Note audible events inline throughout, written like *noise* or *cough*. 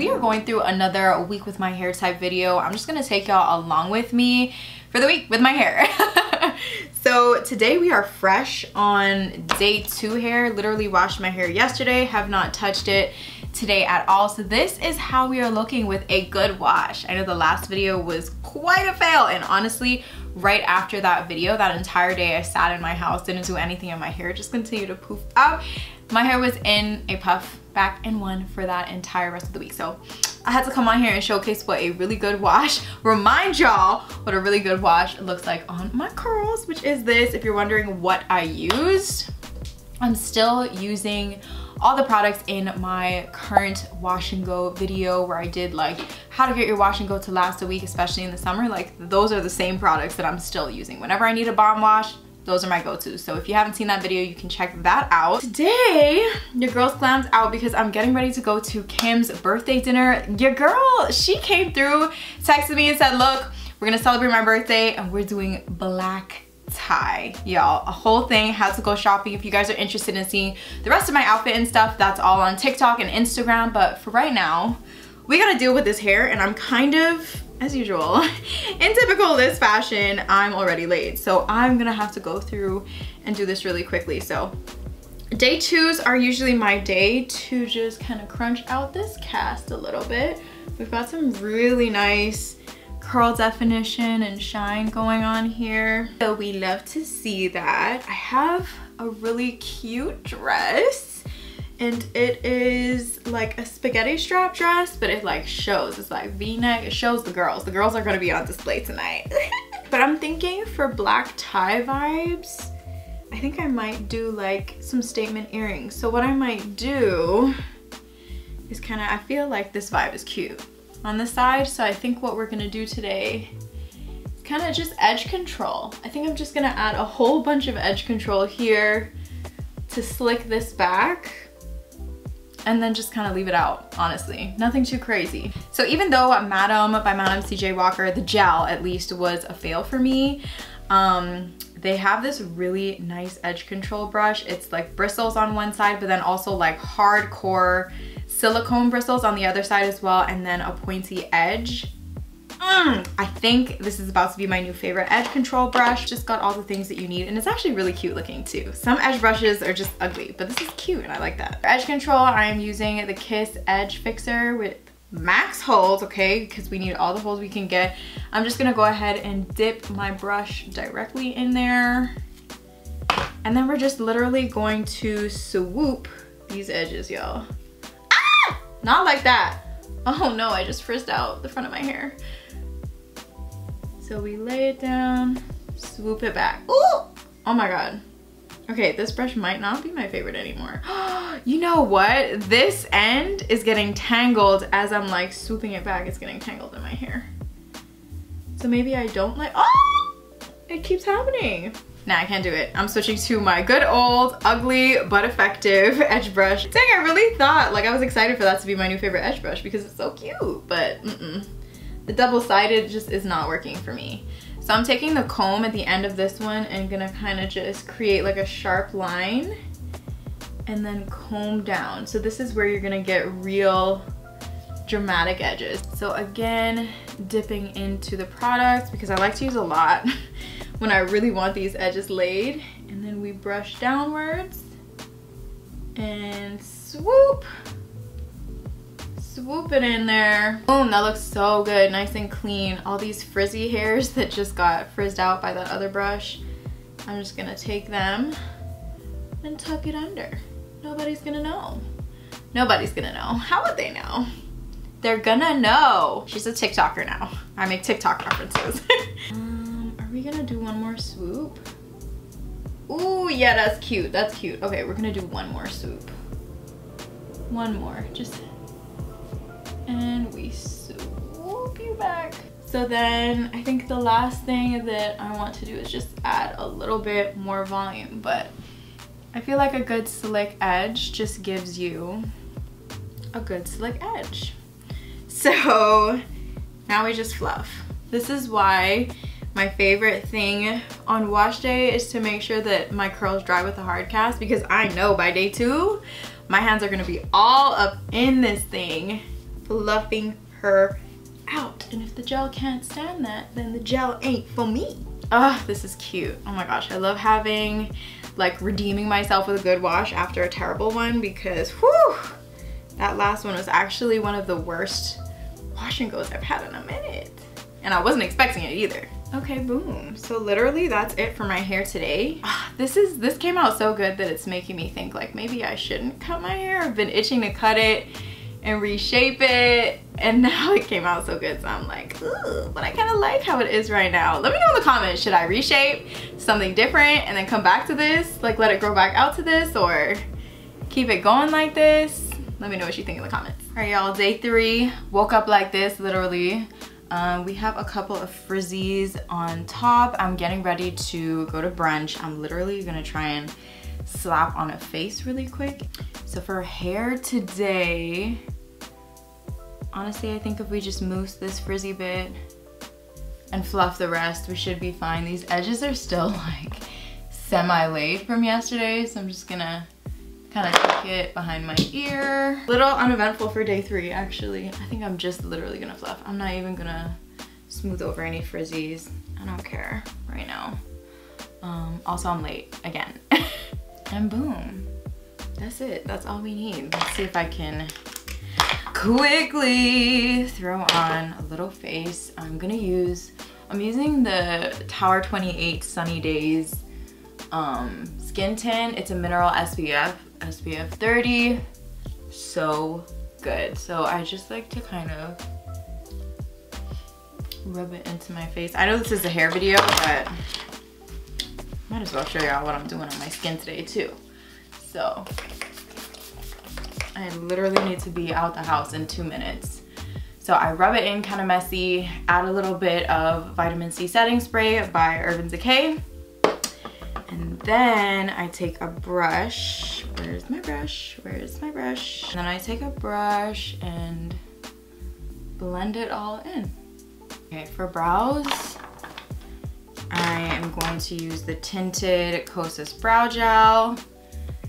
we are going through another week with my hair type video. I'm just gonna take y'all along with me for the week with my hair. *laughs* So today we are fresh on day two hair. Literally washed my hair yesterday have not touched it today at all. So this is how we are looking with a good wash. I know the last video was quite a fail and honestly right after that video that entire day i sat in my house didn't do anything and my hair just continued to poof up. my hair was in a puff back in one for that entire rest of the week. So I had to come on here and showcase what a really good wash, *laughs* remind y'all what a really good wash looks like on my curls, which is this. If you're wondering what I used, I'm still using all the products in my current wash and go video where I did like how to get your wash and go to last a week, especially in the summer. Like those are the same products that I'm still using. Whenever I need a bomb wash, those are my go-tos. So if you haven't seen that video, you can check that out. Today, your girl's glam's out because I'm getting ready to go to Kim's birthday dinner. Your girl, she came through, texted me and said, look, we're gonna celebrate my birthday and we're doing black tie y'all a whole thing how to go shopping if you guys are interested in seeing the rest of my outfit and stuff that's all on tiktok and instagram but for right now we gotta deal with this hair and i'm kind of as usual, *laughs* in typical this fashion, I'm already late. So I'm gonna have to go through and do this really quickly. So day twos are usually my day to just kind of crunch out this cast a little bit. We've got some really nice curl definition and shine going on here. So we love to see that. I have a really cute dress and it is like a spaghetti strap dress but it like shows. It's like v-neck. It shows the girls. The girls are to be on display tonight. *laughs* But i'm thinking for black tie vibes i think i might do like some statement earrings. So what i might do is kind of i feel like this vibe is cute on the side. So i think what we're gonna do today kind of just edge control. I think i'm just gonna add a whole bunch of edge control here to slick this back and then just kind of leave it out, honestly. Nothing too crazy. So even though Madam by Madam CJ Walker, the gel at least was a fail for me, um, they have this really nice edge control brush. It's like bristles on one side, but then also like hardcore silicone bristles on the other side as well, and then a pointy edge. Mm, I think this is about to be my new favorite edge control brush. Just got all the things that you need and it's actually really cute looking too. Some edge brushes are just ugly, but this is cute and I like that. For edge control, I am using the Kiss Edge Fixer with max holes, okay, because we need all the holes we can get. I'm just gonna go ahead and dip my brush directly in there. And then we're just literally going to swoop these edges, y'all. Ah! Not like that. Oh no, I just frizzed out the front of my hair. So we lay it down, swoop it back. Ooh! Oh my God. Okay, this brush might not be my favorite anymore. *gasps* you know what? This end is getting tangled as I'm like swooping it back. It's getting tangled in my hair. So maybe I don't like, oh! It keeps happening. Nah, I can't do it. I'm switching to my good old, ugly, but effective *laughs* edge brush. Dang, I really thought, like I was excited for that to be my new favorite edge brush because it's so cute, but mm-mm the double-sided just is not working for me. So I'm taking the comb at the end of this one and gonna kind of just create like a sharp line and then comb down. So this is where you're gonna get real dramatic edges. So again, dipping into the product because I like to use a lot *laughs* when I really want these edges laid. And then we brush downwards and swoop swoop it in there. Boom, that looks so good, nice and clean. All these frizzy hairs *laughs* that just got frizzed out by that other brush, I'm just gonna take them and tuck it under. Nobody's gonna know. Nobody's gonna know. How would they know? They're gonna know. She's a TikToker now. I make TikTok references. *laughs* um, are we gonna do one more swoop? Ooh, yeah, that's cute. That's cute. Okay, we're gonna do one more swoop. One more, just and we swoop you back. So then I think the last thing that I want to do is just add a little bit more volume, but I feel like a good slick edge just gives you a good slick edge. So now we just fluff. This is why My favorite thing on wash day is to make sure that my curls dry with a hard cast because I know by day two, my hands are gonna be all up in this thing, fluffing her out. And if the gel can't stand that, then the gel ain't for me. Oh, this is cute. Oh my gosh, I love having, like redeeming myself with a good wash after a terrible one because whew, that last one was actually one of the worst wash and goes I've had in a minute. And I wasn't expecting it either. Okay, boom. So literally that's it for my hair today. This is this came out so good that it's making me think like maybe I shouldn't cut my hair. I've been itching to cut it and reshape it. And *laughs* now it came out so good so I'm like Ugh, but I kind of like how it is right now. Let me know in the comments should I reshape something different and then come back to this? Like let it grow back out to this or keep it going like this? Let me know what you think in the comments. All right y'all day three woke up like this literally. Um, we have a couple of frizzies on top. I'm getting ready to go to brunch. I'm literally gonna try and slap on a face really quick so for hair today honestly, I think if we just mousse this frizzy bit and fluff the rest, we should be fine. These edges are still *laughs* like semi-laid from yesterday, so I'm just gonna kind of tuck it behind my ear. Little uneventful for day three, actually. I think I'm just literally gonna fluff. I'm not even gonna smooth over any frizzies. I don't care right now. Um, also, I'm late again. *laughs* and boom, that's it. That's all we need. Let's see if I can quickly throw on a little face. I'm gonna use, I'm using the Tower 28 Sunny Days um, Skin Tint. It's a mineral SPF, SPF 30. So good. So I just like to kind of rub it into my face. I know this is a hair video, but might as well show y'all what I'm doing on my skin today too. So I literally need to be out the house in two minutes. So I rub it in kind of messy, add a little bit of vitamin C setting spray by Urban Decay. And then I take a brush. Where's my brush? Where's my brush? And then I take a brush and blend it all in. Okay, for brows, I am going to use the Tinted Kosas Brow Gel.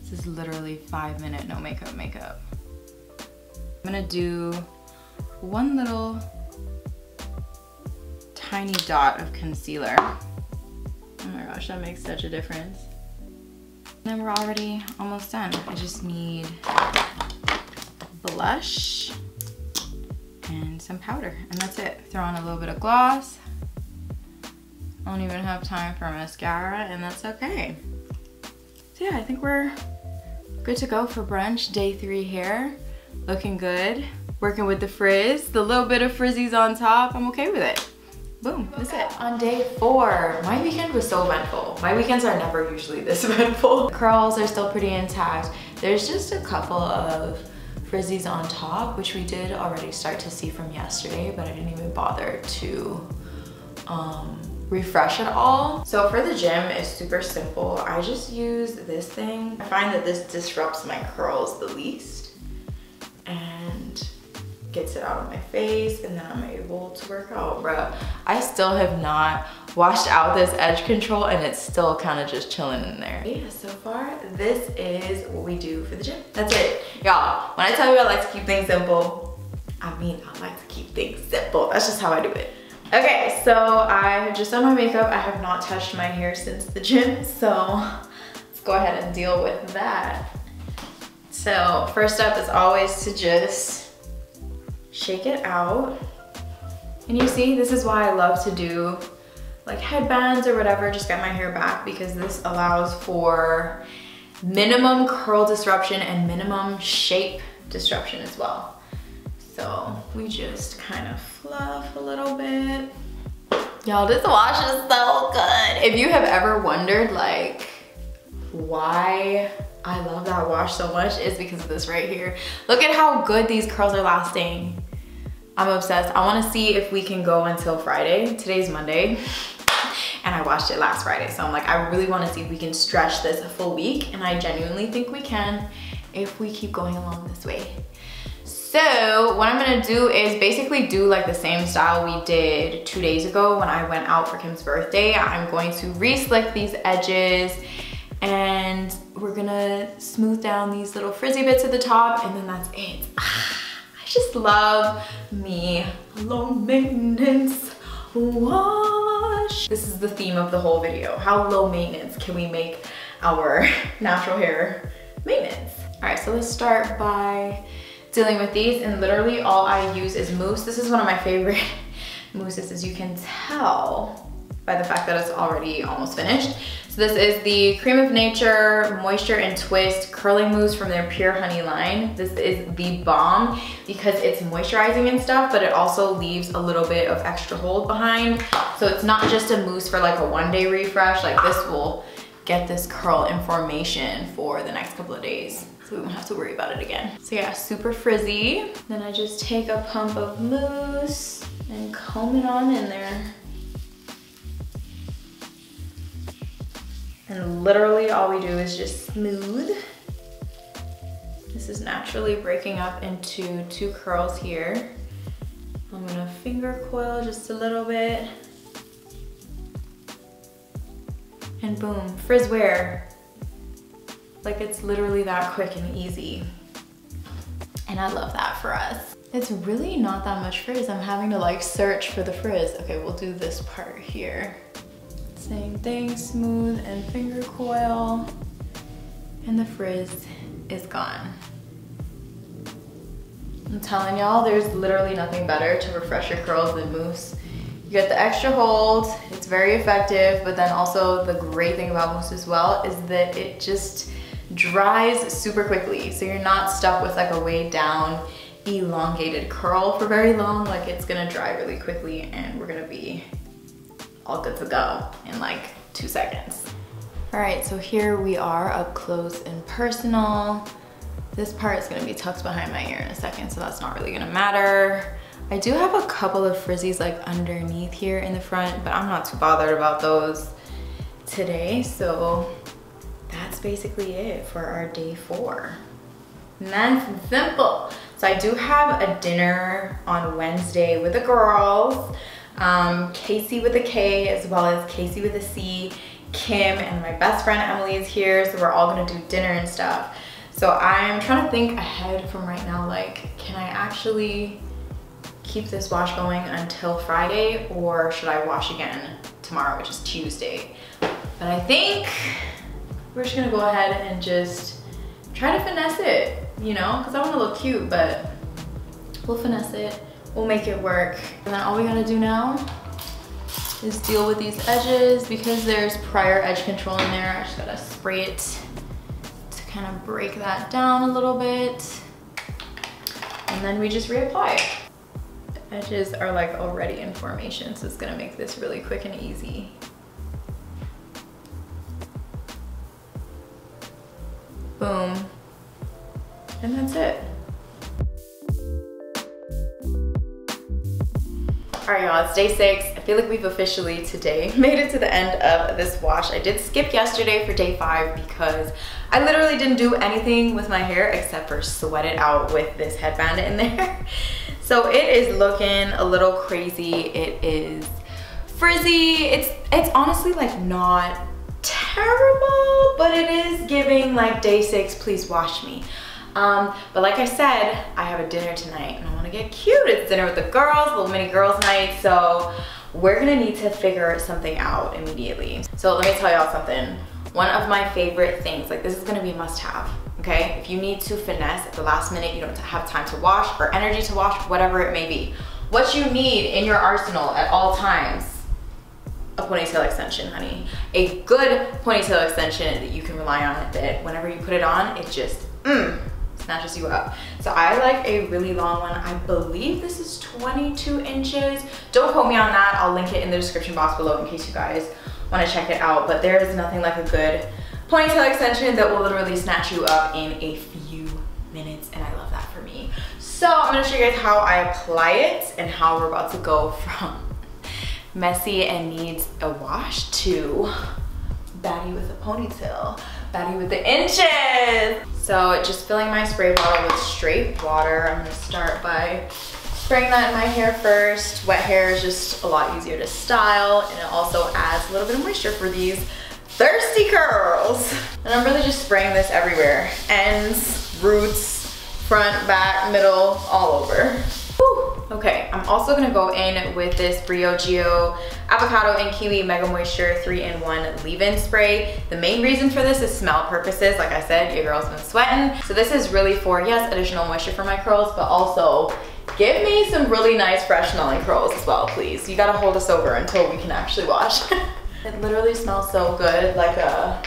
This is literally five minute no makeup makeup. I'm gonna do one little tiny dot of concealer. Oh my gosh, that makes such a difference. And then we're already almost done. I just need blush and some powder and that's it. Throw on a little bit of gloss. I don't even have time for mascara and that's okay. So yeah, I think we're Good to go for brunch, day three here. Looking good. Working with the frizz, the little bit of frizzies on top, I'm okay with it. Boom, that's it. On day four, my weekend was so eventful. My weekends are never usually this *laughs* eventful. Curls are still pretty intact. There's just a couple of frizzies on top, which we did already start to see from yesterday, but I didn't even bother to um, refresh it all. So for the gym, it's super simple. I just use this thing. I find that this disrupts my curls the least and gets it out of my face and then I'm able to work out, bruh. I still have not washed out this edge control and it's still kind of just chilling in there. Yeah, so far, this is what we do for the gym. That's it. Y'all, when I tell you I like to keep things simple, I mean I like to keep things simple. That's just how I do it. Okay, so I have just done my makeup. I have not touched my hair since the gym, so let's go ahead and deal with that. So first up is always to just shake it out. And you see, this is why I love to do like headbands or whatever, just get my hair back because this allows for minimum curl disruption and minimum shape disruption as well. So we just kind of fluff a little bit. Y'all, this wash is so good. If you have ever wondered like why I love that wash so much is because of this right here. Look at how good these curls are lasting. I'm obsessed. I wanna see if we can go until Friday. Today's Monday and I washed it last Friday. So I'm like, I really wanna see if we can stretch this a full week and I genuinely think we can if we keep going along this way. So what I'm gonna do is basically do like the same style we did two days ago when I went out for Kim's birthday. I'm going to re-slick these edges and we're gonna smooth down these little frizzy bits at the top and then that's it. *sighs* I just love me low maintenance wash. This is the theme of the whole video. How low maintenance can we make our *laughs* natural hair maintenance? All right, so let's start by dealing with these and literally all I use is mousse. This is one of my favorite *laughs* mousses as you can tell by the fact that it's already almost finished. So this is the Creme of Nature Moisture and Twist Curling Mousse from their Pure Honey line. This is the bomb because it's moisturizing and stuff, but it also leaves a little bit of extra hold behind. So it's not just a mousse for like a one day refresh, like this will get this curl information for the next couple of days we won't have to worry about it again. So yeah, super frizzy. Then I just take a pump of mousse and comb it on in there. And literally all we do is just smooth. This is naturally breaking up into two curls here. I'm gonna finger coil just a little bit. And boom, frizz where. Like it's literally that quick and easy. And I love that for us. It's really not that much frizz. I'm having to like search for the frizz. Okay, we'll do this part here. Same thing, smooth and finger coil. And the frizz is gone. I'm telling y'all, there's literally nothing better to refresh your curls than mousse. You get the extra hold, it's very effective, but then also the great thing about mousse as well is that it just dries super quickly. So you're not stuck with like a way down elongated curl for very long. Like it's gonna dry really quickly and we're gonna be all good to go in like two seconds. All right, so here we are up close and personal. This part is gonna be tucked behind my ear in a second, so that's not really gonna matter. I do have a couple of frizzies like underneath here in the front, but I'm not too bothered about those today, so that's basically it for our day four. Nice and simple. So I do have a dinner on Wednesday with the girls. Um, Casey with a K as well as Casey with a C. Kim and my best friend Emily is here. So we're all gonna do dinner and stuff. So I'm trying to think ahead from right now, like, can I actually keep this wash going until Friday or should I wash again tomorrow, which is Tuesday? But I think we're just gonna go ahead and just try to finesse it, you know, because I want to look cute, but we'll finesse it, we'll make it work. And then all we gotta do now is deal with these edges because there's prior edge control in there. I just gotta spray it to kind of break that down a little bit. And then we just reapply it. The edges are like already in formation, so it's gonna make this really quick and easy. Boom. And that's it. All right, y'all, it's day six. I feel like we've officially today *laughs* made it to the end of this wash. I did skip yesterday for day five because I literally didn't do anything with my hair except for sweat it out with this headband in *laughs* there. So it is looking a little crazy. It is frizzy. It's, it's honestly like not terrible, but it is giving like day six, please wash me. Um, but like I said, I have a dinner tonight and I wanna get cute. It's dinner with the girls, little mini girls night. So we're gonna need to figure something out immediately. So let me tell y'all something. One of my favorite things, like this is gonna be must have, okay? If you need to finesse at the last minute, you don't have time to wash or energy to wash, whatever it may be. What you need in your arsenal at all times a ponytail extension, honey. A good ponytail extension that you can rely on that whenever you put it on, it just, mm, snatches you up. So I like a really long one. I believe this is 22 inches. Don't quote me on that. I'll link it in the description box below in case you guys wanna check it out. But there is nothing like a good ponytail extension that will literally snatch you up in a few minutes and I love that for me. So I'm gonna show you guys how I apply it and how we're about to go *laughs* from messy and needs a wash to baddie with a ponytail. Batty with the inches. So just filling my spray bottle with straight water. I'm gonna start by spraying that in my hair first. Wet hair is just a lot easier to style and it also adds a little bit of moisture for these thirsty curls. And I'm really just spraying this everywhere. Ends, roots, front, back, middle, all over. Okay, I'm also gonna go in with this Briogeo Avocado and Kiwi Mega Moisture 3-in-1 leave-in spray. The main reason for this is smell purposes. Like I said, your girl's been sweating. So this is really for, yes, additional moisture for my curls, but also give me some really nice fresh smelling curls as well, please. You gotta hold us over until we can actually wash. *laughs* it literally smells so good, like a,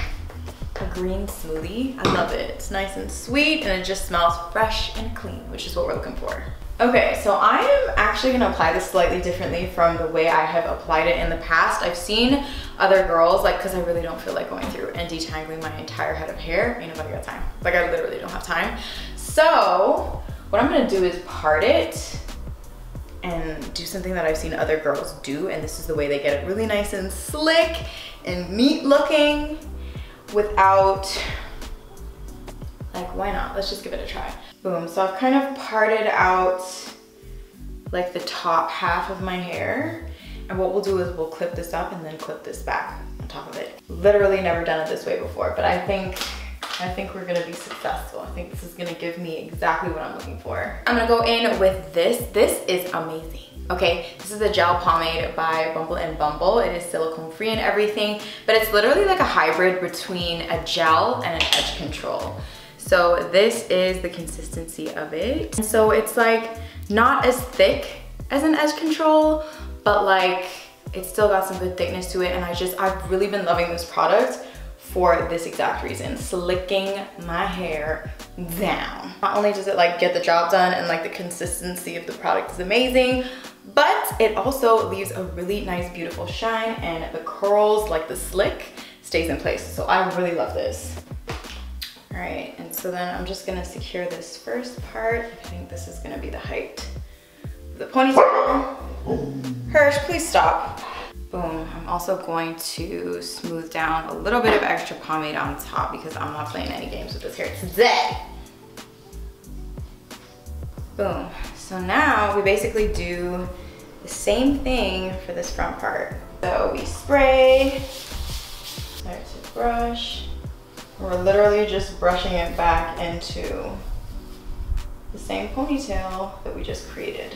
a green smoothie. I love it. It's nice and sweet and it just smells fresh and clean, which is what we're looking for. Okay, so I am actually gonna apply this slightly differently from the way I have applied it in the past. I've seen other girls, like, cause I really don't feel like going through and detangling my entire head of hair. Ain't nobody got time. Like, I literally don't have time. So, what I'm gonna do is part it and do something that I've seen other girls do, and this is the way they get it really nice and slick and neat looking without, like, why not? Let's just give it a try. Boom, so I've kind of parted out like the top half of my hair. And what we'll do is we'll clip this up and then clip this back on top of it. Literally never done it this way before, but I think I think we're gonna be successful. I think this is gonna give me exactly what I'm looking for. I'm gonna go in with this. This is amazing. Okay, this is a gel pomade by Bumble and Bumble. It is silicone free and everything, but it's literally like a hybrid between a gel and an edge control. So this is the consistency of it. And so it's like not as thick as an edge control, but like it's still got some good thickness to it. And I just, I've really been loving this product for this exact reason, slicking my hair down. Not only does it like get the job done and like the consistency of the product is amazing, but it also leaves a really nice, beautiful shine and the curls, like the slick, stays in place. So I really love this. All right, and so then I'm just gonna secure this first part. I think this is gonna be the height of the ponytail. Hirsch, please stop. Boom, I'm also going to smooth down a little bit of extra pomade on top because I'm not playing any games with this hair today. Boom, so now we basically do the same thing for this front part. So we spray, start to brush, we're literally just brushing it back into the same ponytail that we just created.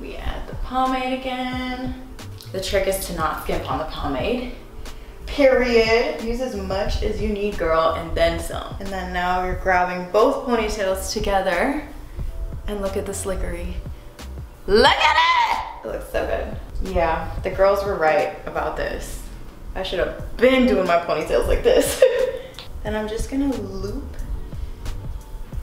We add the pomade again. The trick is to not skimp on the pomade. Period. Use as much as you need, girl, and then some. And then now you're grabbing both ponytails together and look at the slickery. Look at it! It looks so good. Yeah, the girls were right about this. I should have been doing my ponytails like this. *laughs* Then I'm just gonna loop,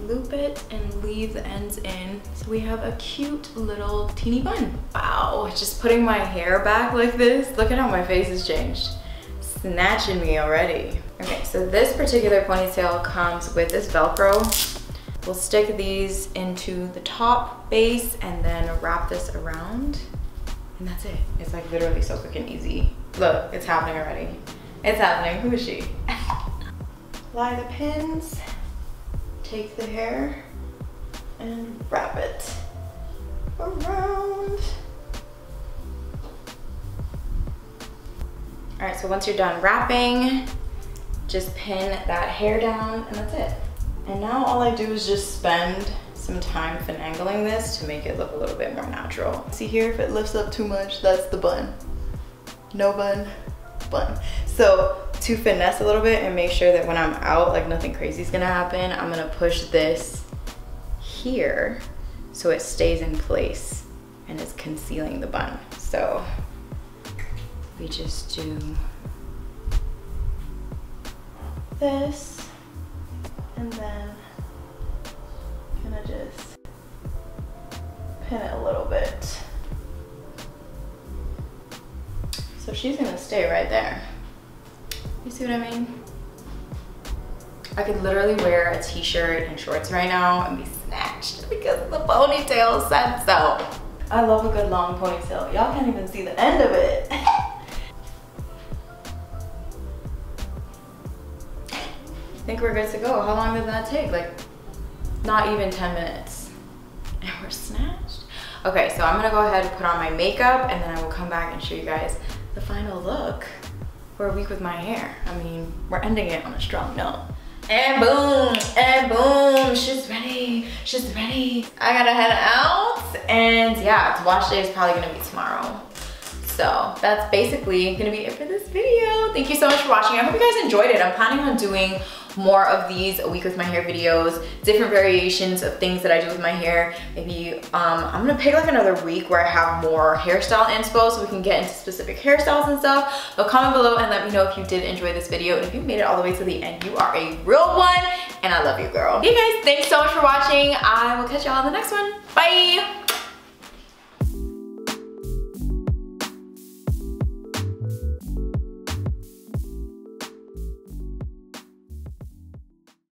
loop it and leave the ends in. So we have a cute little teeny bun. Wow, just putting my hair back like this. Look at how my face has changed. Snatching me already. Okay, so this particular ponytail comes with this Velcro. We'll stick these into the top base and then wrap this around. And that's it. It's like literally so quick and easy. Look, it's happening already. It's happening. Who is she? *laughs* apply the pins, take the hair and wrap it around. All right, so once you're done wrapping, just pin that hair down and that's it. And now all I do is just spend some time finagling this to make it look a little bit more natural. See here, if it lifts up too much, that's the bun. No bun, bun. So to finesse a little bit and make sure that when I'm out, like nothing crazy is gonna happen, I'm gonna push this here so it stays in place and is concealing the bun. So we just do this and then gonna just pin it a little bit. So she's gonna stay right there. You see what I mean? I could literally wear a t-shirt and shorts right now and be snatched because the ponytail said so. I love a good long ponytail. Y'all can't even see the end of it. *laughs* I think we're good to go. How long did that take? Like, not even 10 minutes. And we're snatched. Okay, so I'm gonna go ahead and put on my makeup and then I will come back and show you guys the final look for a week with my hair. I mean, we're ending it on a strong note. And boom, and boom, she's ready, she's ready. I gotta head out and yeah, wash day is probably gonna be tomorrow. So that's basically gonna be it for this video. Thank you so much for watching. I hope you guys enjoyed it. I'm planning on doing more of these a week with my hair videos, different variations of things that I do with my hair. Maybe um, I'm gonna pick like another week where I have more hairstyle inspo so we can get into specific hairstyles and stuff. But comment below and let me know if you did enjoy this video. And if you made it all the way to the end, you are a real one and I love you, girl. Hey guys, thanks so much for watching. I will catch y'all in the next one. Bye.